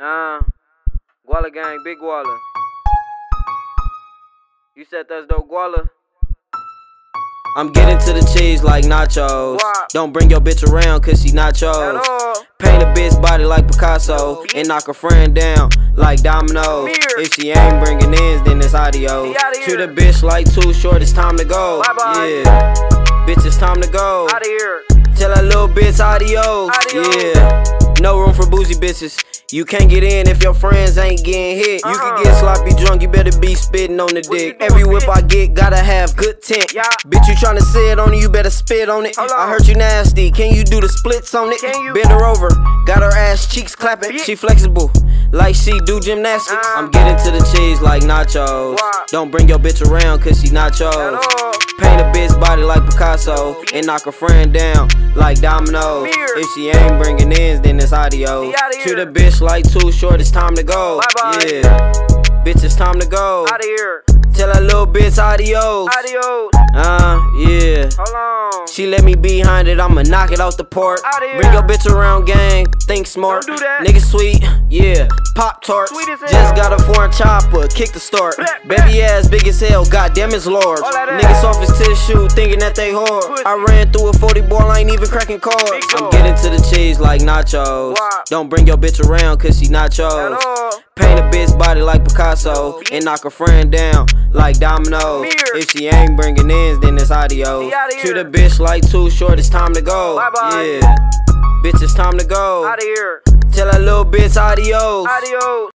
Uh, Gwalah gang, big Gwalah. You said that's Dough Gwalah? I'm getting to the cheese like nachos. What? Don't bring your bitch around cause she nachos. Paint a bitch body like Picasso and knock a friend down like dominoes. If she ain't bringing ends, then it's audio. Treat a bitch like Too Short, it's time to go. Yeah, bitch, it's time to go. Out of here. Tell that little bitch. Adios. Yeah. No room for boozy bitches. You can't get in if your friends ain't getting hit. You can get sloppy drunk, you better be spitting on the dick. Every whip? I get, gotta have good tint. Yeah. Bitch, you tryna sit on it, you better spit on it. I heard you nasty. Can you do the splits on it? Bend her over, got her ass cheeks clapping. She flexible, like she do gymnastics. Uh. I'm getting to the cheese like nachos. Don't bring your bitch around, cause she nachos. Paint a bitch body like Picasso and knock a friend down like dominoes. If she ain't bringing ends, then it's adios. Be outta Treat a bitch like Too Short, it's time to go. Bye-bye. Yeah, bitch, it's time to go. Out of here. Tell that little bitch adios. Adios. Uh, yeah. Hold on. She let me behind it, I'ma knock it out the park. Bring your bitch around, gang. Think smart. Do that. Nigga sweet, yeah. Pop tarts. Sweet. Just got a foreign chopper, kick the start. Baby ass big as hell, goddamn it's large. Niggas off his tissue, thinking that they hard. I ran through a 40 ball, I ain't even cracking cards. I'm getting to the cheese like nachos. Don't bring your bitch around, cause she nachos. Paint a bitch like Picasso and knock a friend down like dominoes. If she ain't bringing ends, then it's adios. Be outta Treat a bitch like Too Short, it's time to go. Bye-bye. Yeah, bitch, it's time to go. Out of here. Tell that little bitch adios. Adios.